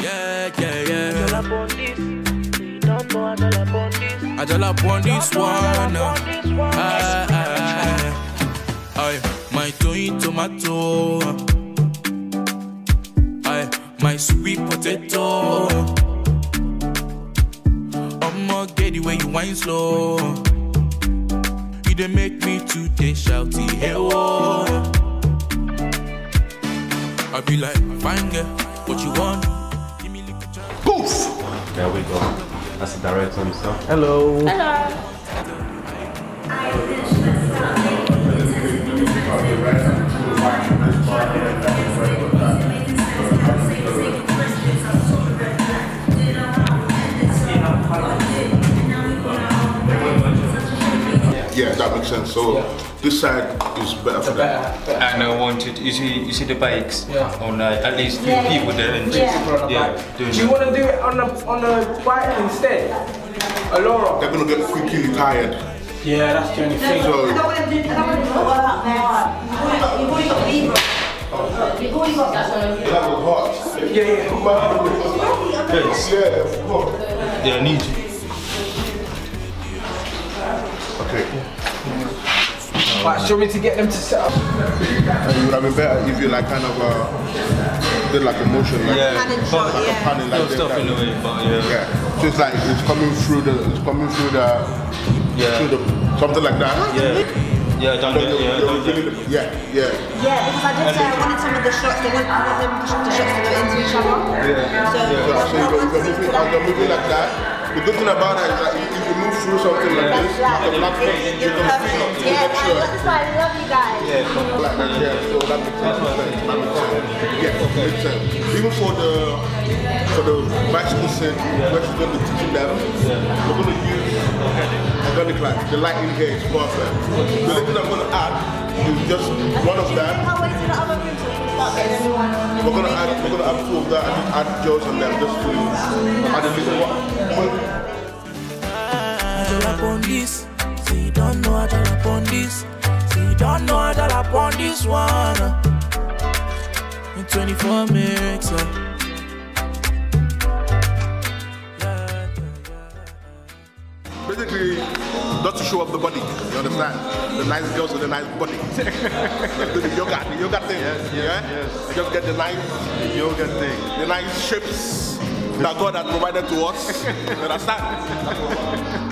Yeah, yeah, yeah. Adela upon this. You don't know Adela upon this. I just love on this one. Adela upon this one. Aye, aye, aye. My toy tomato. Aye, my sweet potato. I'ma get the way you wine slow. You dey make me today shouty hey whoa. I be like, fine girl, what you want? There we go. That's the director himself. Hello. Yeah, that makes sense. So this side is better for them. And I wanted, you see, you see the bikes Yeah. on uh, at least few people there and Yeah. yeah, doing Do you want to do it on the on the bike instead? Alora. They're gonna get quickly tired. Yeah, that's the only thing. So I don't want to do, I don't want to do all out there. You've already got, you've Libra. You've already got that one. that was hot. Yeah, yeah. Yes, Yeah, of course. yeah, I need you. Okay. Right, show me to get them to set up. And it would have been better if you like kind of uh, did like a motion like Yeah, Pan and shot, like a yeah. panning like no this. stuff like- in the way, but yeah, Yeah. So it's like it's coming through the it's coming through the Yeah. through the something like that. yeah, yeah, I done So that, you're- yeah, I you're done that. really- yeah, yeah. Yeah, because I did say I wanted some of the shots, they want, I want them, the shots to go into each other. Yeah. So, So, so you're, you're moving, to you're moving like that. The good thing about it is that you move through something like this, That's like a right. platform, It's- you can feel. Yeah, that's why I love you guys. Yeah, on. Like that, yeah. So that makes sense. That makes sense. Yeah, makes sense. Even for the for the bicycle set, where she's going to be teaching them, we're going to use organic light. The light in here is perfect. The only thing I'm going to add is just one of them. How wait to the other room so we can start getting everyone. We're gonna add we're gonna add two of that and add Joe's and them just to this one. In 24 minutes. uh. Basically, not to show off the body. You understand? The nice girls with the nice body. do the yoga, the yoga thing. Yes, yes, yeah? yes. Just get the nice the Yoga thing. the nice shapes that God has provided to us. You understand?